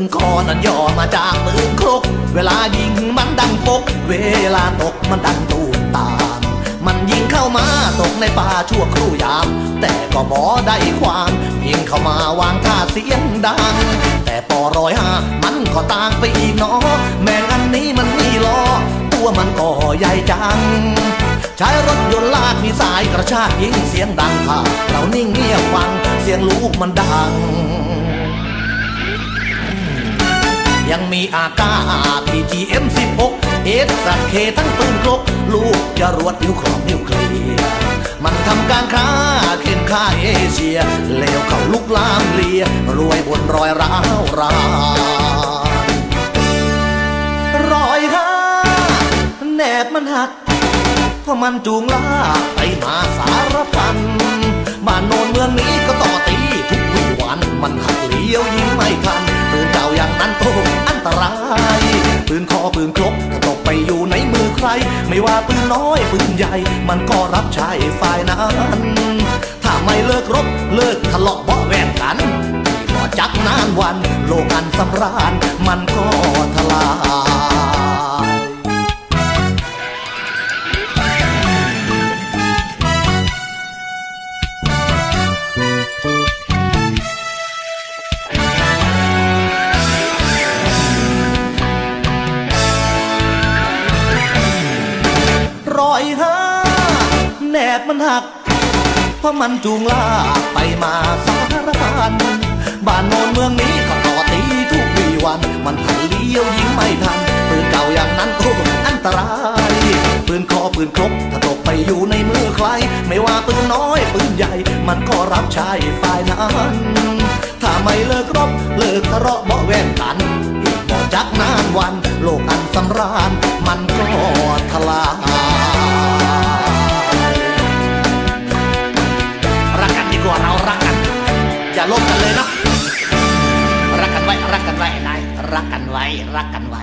นคอนั้นย่อมาจากปืนครก เวลายิงมันดังปก เวลาตกมันดังตูมตาม มันยิงเข้ามาตกในป่าชั่วครู่ยาม แต่ก็บอได้ความ ยิงเข้ามาวางท่าเสียงดัง แต่ปอร้อยห้ามันก็ต่างไปอีกเนาะแม่งอันนี้มันมีล้อตัวมันก็ใหญ่จังใช้รถยนต์ลากมีสายกระชากยิงเสียงดังค่ะ เรานิ่งเงียบฟังเสียงลูกมันดัง ยังมีอากาพีจีเอ็มสิบหกเอสสัเคทั้งปืนครกลูกจรวดนิ้วครอบนิ้วเคลียร์มันทำการค้าเข็นค่าเอเชียเลวเขาลุกลามเลีย รวยบนรอยร้าวรานรอยห้าแนบมันหักเพราะมันจูงลากไปมาสารพันบ้านโนนเมืองนี้ก็ต่อตีทุกวี่วันมันหักเลี้ยวยิงไม่ทันปืนเก่าอย่างนั้นโอ้ ตรายปืนคอปืนครบถ้าตกไปอยู่ในมือใคร ไม่ว่าปืนน้อยปืนใหญ่ มันก็รับใช้ฝ่ายนั้น ถ้าไม่เลิกรบเลิกทะเลาะเบาะแวงกันก็จักนานวัน โลกันสำราญมันก็ทลาย ห้าแหนบมันหัก เพราะมันจูงลากไปมาสารพันบ้านโนนเมืองนี้ก็ต่อตีทุกวีวัน มันหันเลี้ยวยิงไม่ทันปืนเก่าอย่างนั้นโอ้อันตรายปืนคอปืนครบถ้าตกไปอยู่ในมือใคร ไม่ว่าปืนน้อยปืนใหญ่ มันก็รับใช้ฝ่ายนั้นถ้าไม่เลิกรบเลิกทะเลาะเบาแวงกันอีกบ่จักนานวัน โลกอันสำราญมันก็ทลาย อย่าลบกันเลยเนาะรักกันไว้ รักกันไว้นายรักกันไว้ รักกันไว้